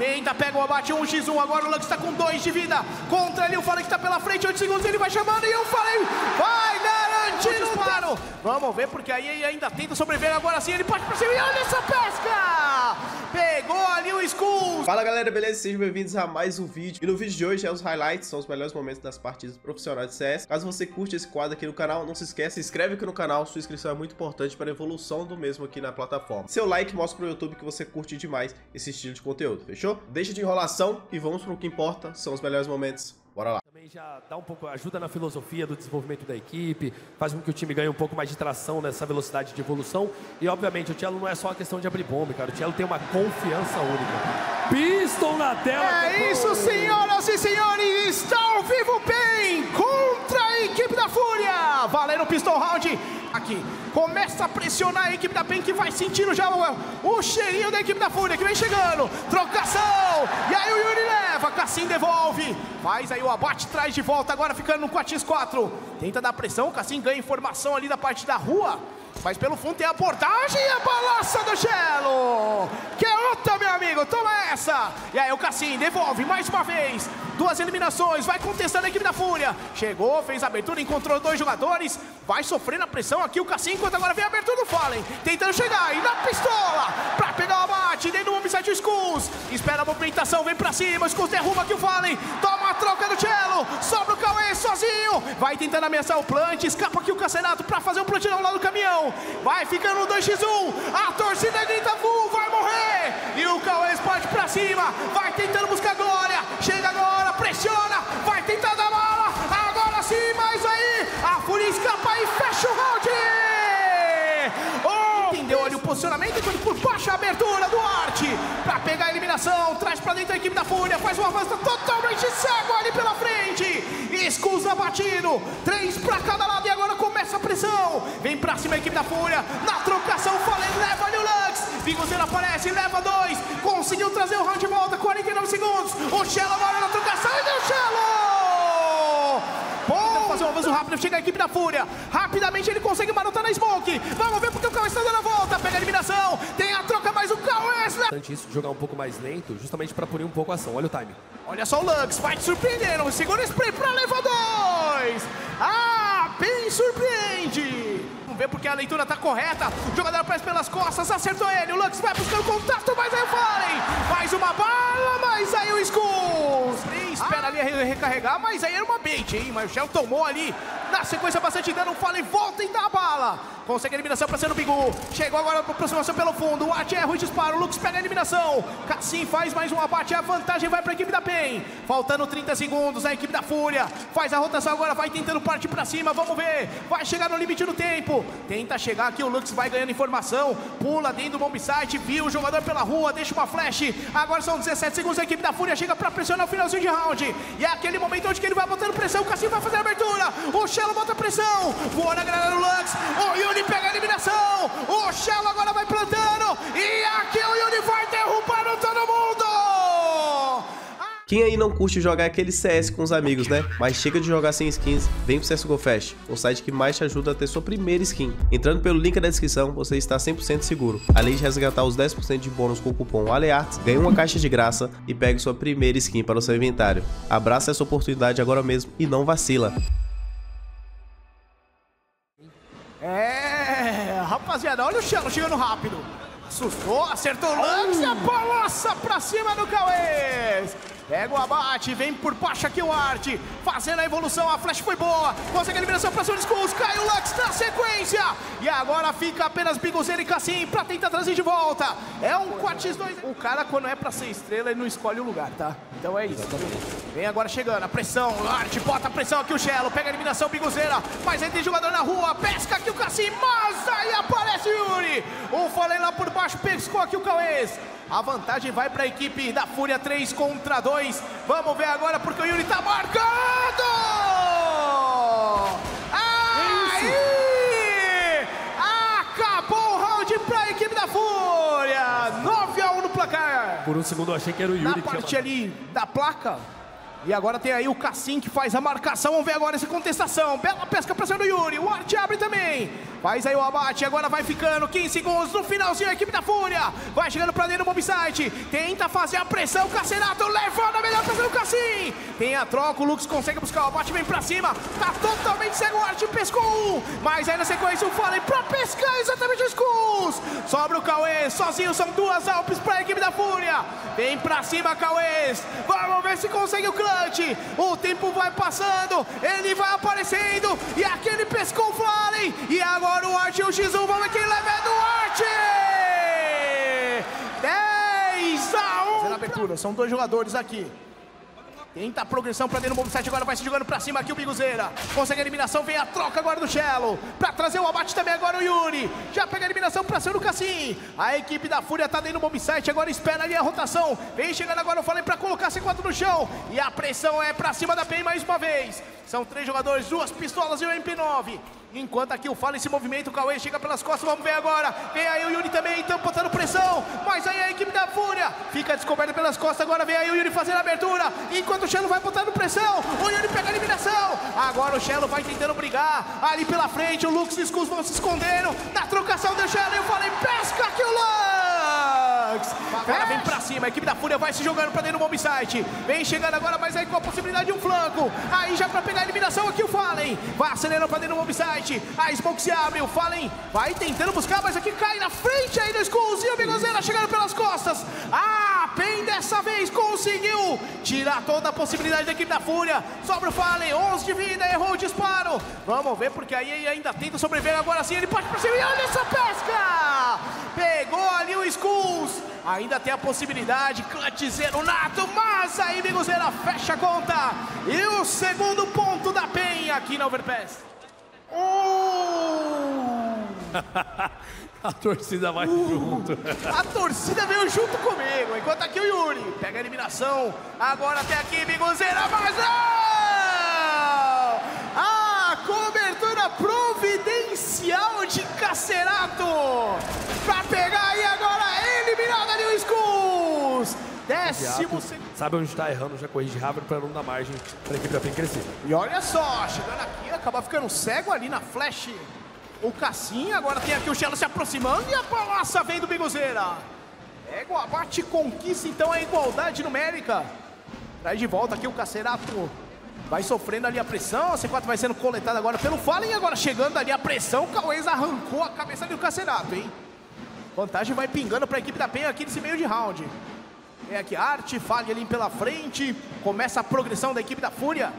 movimenta, pega o abate 1x1. Agora o Lux tá com 2 de vida. Contra ele, o Fallen que tá pela frente, 8 segundos, ele vai chamando e o Fallen vai garantir disparo. Vamos ver, porque aí ele ainda tenta sobreviver. Agora sim, ele parte pra cima e olha essa pesca! Pegou ali o Skulls. Fala galera, beleza? Sejam bem-vindos a mais um vídeo. E no vídeo de hoje é os highlights, são os melhores momentos das partidas profissionais de CS. Caso você curte esse quadro aqui no canal, não se esqueça, se inscreve aqui no canal, sua inscrição é muito importante para a evolução do mesmo aqui na plataforma. Seu like mostra pro YouTube que você curte demais esse estilo de conteúdo, fechou? Deixa de enrolação e vamos pro que importa, são os melhores momentos. Bora lá. Já dá um pouco, ajuda na filosofia do desenvolvimento da equipe, faz com que o time ganhe um pouco mais de tração nessa velocidade de evolução. E obviamente o Cello não é só uma questão de abrir bomba, cara. O Cello tem uma confiança única. Piston na tela. É isso, senhoras e senhores, está ao vivo bem contra a equipe da Fúria. Valendo o Pistol Round aqui. Começa a pressionar a equipe da PEN que vai sentindo já o, o cheirinho da equipe da Fúria que vem chegando. Trocação. E aí o Yuri leva, Cassim devolve. Faz aí o abate, traz de volta agora ficando no 4x4. Tenta dar pressão, Cassim ganha informação ali da parte da rua. Mas pelo fundo tem a abordagem e a balança do Gelo. Que é outra, meu amigo. Toma essa. E aí o Cassim devolve mais uma vez. Duas eliminações. Vai contestando a equipe da Fúria. Chegou, fez a abertura, encontrou dois jogadores. Vai sofrendo a pressão aqui o Cassim, enquanto agora vem a abertura do Fallen. Tentando chegar e na pistola. Pra pegar o abate. Dentro do Mombsite Skulls. Espera a movimentação, vem pra cima. Skulls derruba aqui o Fallen. Toma a troca do Cello. Sobra o Cauê sozinho. Vai tentando ameaçar o plant. Escapa aqui o Cacenato pra fazer um plantão lá no caminhão. Vai ficando no 2x1. A torcida grita full, vai morrer. E o Cauê parte pra cima. Vai tentando buscar glória. Chega agora, pressiona. Posicionamento enquanto por baixo a abertura do Arte. Pra pegar a eliminação, traz pra dentro a equipe da Fúria, faz um avanço totalmente cego ali pela frente, escusa batido, três pra cada lado e agora começa a pressão, vem pra cima a equipe da Fúria, na trocação, Fallen leva ali o Lux, Bigozeiro aparece, leva dois, conseguiu trazer o round de volta, 49 segundos, o Cello agora na trocação e deu Cello! Bom, fazer um avanço rápido, chega a equipe da Fúria. Rapidamente ele consegue marotar na Smoke. Vamos ver porque o Cauê está dando a volta. Pega a eliminação. Tem a troca, mas o Cauê... Importante isso, jogar um poupouco mais lento, justamente para punir um pouco a ação. Olha o time. Olha só o Lux, vai te surpreendendo. Segura o spray para levar dois. Ah, bem surpreende. Vamos ver porque a leitura tá correta. O jogador aparece pelas costas, acertou ele. O Lux vai buscando contato, mas aí o Fallen. Mais uma bala, mas aí o Skulls. Espera ali recarregar, mas aí era uma bait, hein? Mas o Shell tomou ali. Na sequência, bastante dano. O Fallen volta e dá a bala. Consegue a eliminação para ser o Bigu. Chegou agora a aproximação pelo fundo. O Art erra o disparo. O Lux pega a eliminação. Cassim faz mais um abate. A vantagem vai para a equipe da PEN. Faltando 30 segundos. A equipe da Fúria faz a rotação agora. Vai tentando partir para cima. Vamos ver. Vai chegar no limite do tempo. Tenta chegar aqui. O Lux vai ganhando informação. Pula dentro do bomb site. Viu o jogador pela rua. Deixa uma flash. Agora são 17 segundos. A equipe da Fúria chega para pressionar o finalzinho de round. E é aquele momento onde ele vai botando pressão. O Cassim vai fazer a abertura. O Cello bota pressão. Voa na grana do Lux. O Yuri pega a eliminação. O Cello agora vai plantando. E aqui o Quem aí não curte jogar aquele CS com os amigos, né? Mas chega de jogar sem skins, vem pro CSGO Fast, o site que mais te ajuda a ter sua primeira skin. Entrando pelo link da descrição, você está 100% seguro. Além de resgatar os 10% de bônus com o cupom ALEARTS, ganhe uma caixa de graça e pegue sua primeira skin para o seu inventário. Abraça essa oportunidade agora mesmo e não vacila. É, rapaziada, olha o Cello chegando rápido. Assustou, acertou o Lux e a balança pra cima do Cauê. Pega o abate, vem por baixo aqui o Art, fazendo a evolução, a flash foi boa, consegue a eliminação pra cima do Skulls, cai o Lux na sequência, e agora fica apenas Bigozeiro e Cassim pra tentar trazer de volta, é um 4x2, o cara quando é pra ser estrela ele não escolhe o lugar, tá? Então é isso, vem agora chegando, a pressão, o Art bota a pressão aqui o Cello, pega a eliminação Bigozeira, mas tem jogador na rua, pesca aqui o Cassim, mas aí aparece o Yuri, o Fallen lá por baixo, pescou aqui o Cauês, a vantagem vai para a equipe da Fúria 3 contra 2. Vamos ver agora porque o Yuri tá marcando! Aí! Acabou o round para a equipe da Fúria! 9 a 1 no placar. Por um segundo eu achei que era o Yuri. Na parte ali da placa. E agora tem aí o Cassim que faz a marcação. Vamos ver agora essa contestação. Bela pesca para cima do Yuri. O Art abre também. Faz aí o abate, agora vai ficando 15 segundos no finalzinho, a equipe da Fúria. Vai chegando pra dentro do mob site. Tenta fazer a pressão, o Cacerato levando a melhor pressão do Cassim. Tem a troca, o Lux consegue buscar o abate, vem pra cima. Tá totalmente cego o Arte, pescou um. Mas aí na sequência o Fallen pra pescar exatamente os Skulls. Sobra o Cauê, sozinho são duas Alpes pra equipe da Fúria. Vem pra cima, Cauê. Vamos ver se consegue o clutch. O tempo vai passando, ele vai aparecendo. E aquele pescou o Fallen. E agora o Arte e o X1, vamos quem leva é do Arte. 10 a 1. Na abertura, são dois jogadores aqui. Tenta a progressão pra dentro do mob 7, agora vai se jogando pra cima aqui o Biguzeira. Consegue a eliminação, vem a troca agora do Cello. Pra trazer o abate também agora o Yuri. Já pega a eliminação pra cima do Cassim. A equipe da Fúria tá dentro do mob 7, agora espera ali a rotação. Vem chegando agora o Fallen pra colocar C4 no chão. E a pressão é pra cima da PEN mais uma vez. São três jogadores, duas pistolas e o MP9. Enquanto aqui o Fallen se movimenta, o Cauê chega pelas costas, vamos ver agora. Vem aí o Yuri também, então botando pressão. Mas aí a equipe da Fúria fica descoberta pelas costas. Agora vem aí o Yuri fazendo a abertura. Enquanto o Chelo vai botando pressão, o Yuri pega a eliminação. Agora o Chelo vai tentando brigar. Ali pela frente, o Lux e o Skus vão se escondendo. Na trocação do Chelo, eu falei, pesca aqui o. Agora vem pra cima, a equipe da Fúria vai se jogando pra dentro do mob site. Vem chegando agora, mas aí com a possibilidade de um flanco. Aí já pra pegar a eliminação aqui o Fallen. Vai acelerando pra dentro do mob site. A Smoke se abre, o Fallen vai tentando buscar, mas aqui cai na frente aí do Skulls. E o Bigozeira chegando pelas costas. Ah, Pen dessa vez conseguiu tirar toda a possibilidade da equipe da Fúria. Sobra o Fallen, 11 de vida, errou o disparo. Vamos ver, porque aí ainda tenta sobreviver. Agora sim, ele pode por cima. E olha essa pesca! Pegou ali o Skulls. Ainda tem a possibilidade, clutch zero nato, mas aí Bigozeira fecha a conta. E o segundo ponto da PEN aqui na Overpass. Uh! a torcida vai uh! junto. A torcida veio junto comigo. Enquanto aqui o Yuri pega a eliminação. Agora tem aqui Bigozeira, mas não! Segundo. Sabe onde está errando, já corrige rápido para não dar margem para a equipe da PEN crescer. E olha só, chegando aqui, acaba ficando cego ali na flash. O Cassim, agora tem aqui o Chelo se aproximando e a balança vem do Bigozeira. Pega o abate conquista então a igualdade numérica. Traz de volta aqui o Cacerato. Vai sofrendo ali a pressão, a C4 vai sendo coletada agora pelo Fallen, agora chegando ali a pressão, o Cauês arrancou a cabeça do Cacerato, hein? Vantagem vai pingando para a equipe da PEN aqui nesse meio de round. É aqui Arte, Falha ali pela frente. Começa a progressão da equipe da Fúria.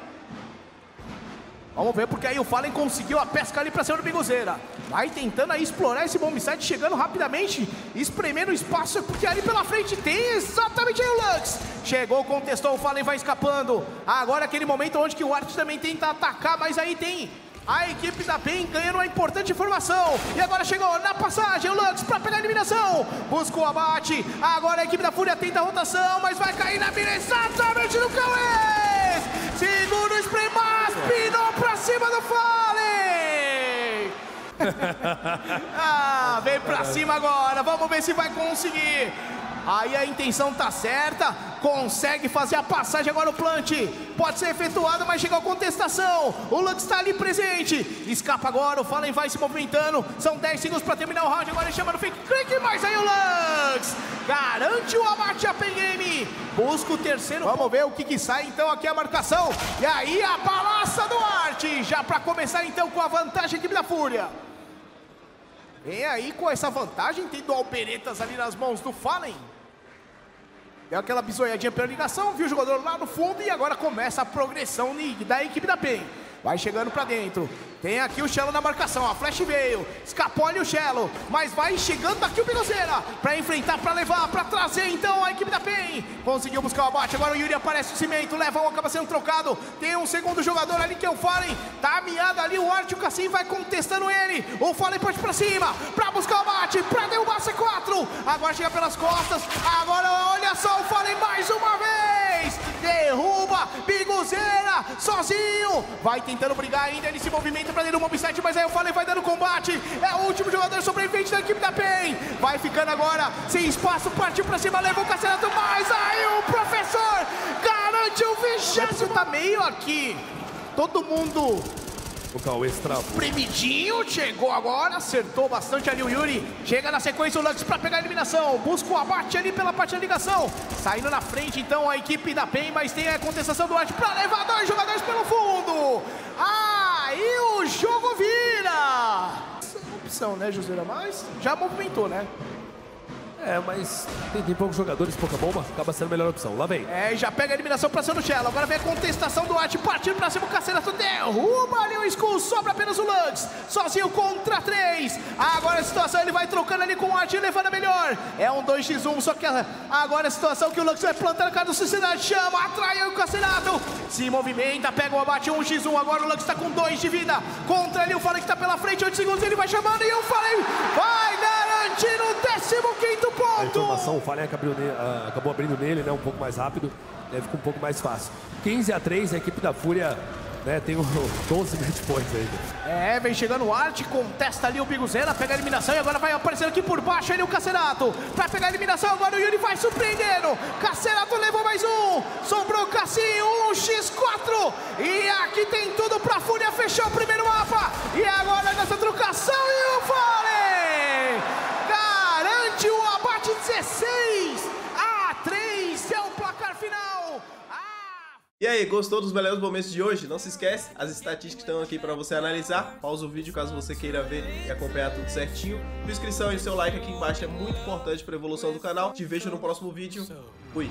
Vamos ver, porque aí o Fallen conseguiu a pesca ali pra cima do Bigozeira. Vai tentando aí explorar esse bomb site, chegando rapidamente, espremendo o espaço, porque ali pela frente tem exatamente aí o Lux. Chegou, contestou, o Fallen vai escapando. Agora aquele momento onde que o Arte também tenta atacar, mas aí tem a equipe da PEN ganhando uma importante informação. E agora chegou na passagem o Lux para pegar a eliminação. Busca o abate. Agora a equipe da Fúria tenta a rotação, mas vai cair na mira exatamente no Cauê. Segura o spray, mas pinou para cima do Fallen. ah, vem para cima agora. Vamos ver se vai conseguir. Aí a intenção tá certa, consegue fazer a passagem agora o plant. Pode ser efetuado, mas chegou a contestação. O Lux está ali presente. Escapa agora, o Fallen vai se movimentando. São 10 segundos para terminar o round. Agora ele chama no fake click, mas aí o Lux garante o abate a Pen Game. Busca o terceiro. Vamos ver o que, que sai então aqui a marcação. E aí a balança do Arte. Já para começar então com a vantagem equipe da Fúria. Vem aí com essa vantagem, tendo Alberetas ali nas mãos do Fallen. Deu aquela bisoiadinha pela ligação, viu o jogador lá no fundo e agora começa a progressão da equipe da PEN. Vai chegando pra dentro. Tem aqui o Chelo na marcação. A flash veio. Escapou ali o Chelo. Mas vai chegando aqui o Bigozeira. Pra enfrentar, pra levar, pra trazer então a equipe da PEN. Conseguiu buscar o abate. Agora o Yuri aparece o cimento. Leva um, acaba sendo trocado. Tem um segundo jogador ali que é o Fallen. Tá miado ali o Arte. O Cassim vai contestando ele. O Fallen pode pra cima. Pra buscar o abate. Pra derrubar C4. Agora chega pelas costas. Agora olha só o Fallen mais uma vez. Derruba. Bigozeira. Sozinho. Vai tentando brigar ainda. Ele se movimenta pra dentro do mob mas aí o Fallen vai dando combate. É o último jogador sobrevivente da equipe da PEN. Vai ficando agora sem espaço, partiu pra cima, levou o Cacerato, mas aí o professor garante o vigésimo. Tá meio aqui. Todo mundo O Cauê travou. Primidinho chegou agora, acertou bastante ali o Yuri. Chega na sequência o Lux pra pegar a eliminação. Busca o abate ali pela parte da ligação. Saindo na frente então a equipe da PEN, mas tem a contestação do Arte pra levar dois jogadores pelo fundo. Aí o jogo vira. Essa é uma opção, né, Joseira? Mas já movimentou, né? É, mas tem, tem poucos jogadores, pouca bomba, acaba sendo a melhor opção. Lá vem. É, já pega a eliminação pra cima do Cello. Agora vem a contestação do Arte, partindo pra cima o Cacerato. Derruba ali o Skull, sobra apenas o Lux. Sozinho contra três. Agora a situação, ele vai trocando ali com o Arte, levando a melhor. É um 2x1, só que agora a situação que o Lux vai plantar na cara do Sociedade. Chama, atrai o Cacerato. Se movimenta, pega o abate 1x1. Agora o Lux tá com 2 de vida. Contra ele, o Fallen que tá pela frente, 8 segundos. Ele vai chamando e o Fallen vai garantir o 15 ponto. A informação, o Fallen acabou, uh, acabou abrindo nele, né, um pouco mais rápido, deve ficar um pouco mais fácil. 15 a 3, a equipe da Fúria né, tem um 12 match points ainda. É, vem chegando o Art, contesta ali o Biguzena, pega a eliminação e agora vai aparecendo aqui por baixo ele o Cacerato. Vai pegar a eliminação, agora o Yuri vai surpreendendo. Cacerato levou mais um, sobrou Cassinho, 1x4. E aqui tem tudo pra Fúria fechar o primeiro mapa. E aí, gostou dos melhores momentos de hoje? Não se esquece, as estatísticas estão aqui para você analisar. Pausa o vídeo caso você queira ver e acompanhar tudo certinho. Sua inscrição e seu like aqui embaixo é muito importante para a evolução do canal. Te vejo no próximo vídeo. Fui!